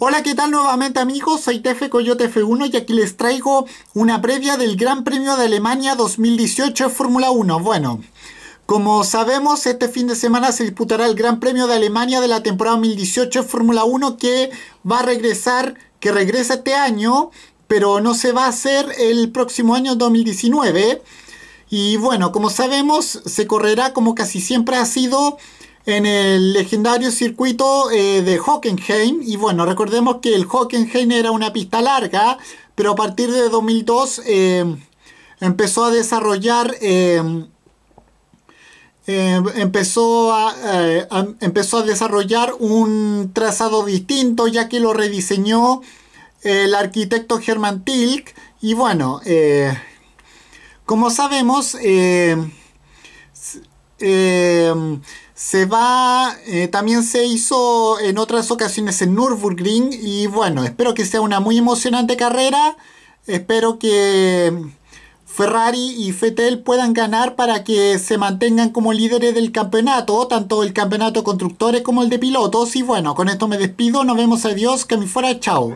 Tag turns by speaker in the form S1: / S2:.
S1: Hola, ¿qué tal nuevamente amigos? Soy Tefe Coyote F1 y aquí les traigo una previa del Gran Premio de Alemania 2018 de Fórmula 1. Bueno, como sabemos, este fin de semana se disputará el Gran Premio de Alemania de la temporada 2018 de Fórmula 1 que va a regresar, que regresa este año, pero no se va a hacer el próximo año 2019. Y bueno, como sabemos, se correrá como casi siempre ha sido en el legendario circuito eh, de Hockenheim. Y bueno, recordemos que el Hockenheim era una pista larga, pero a partir de 2002 eh, empezó a desarrollar... Eh, empezó, a, empezó a desarrollar un trazado distinto ya que lo rediseñó el arquitecto Hermann Tilk y bueno como sabemos se va, eh, también se hizo en otras ocasiones en Nürburgring y bueno, espero que sea una muy emocionante carrera. Espero que Ferrari y Fettel puedan ganar para que se mantengan como líderes del campeonato, tanto el campeonato constructores como el de pilotos. Y bueno, con esto me despido, nos vemos, adiós, que me fuera, chao.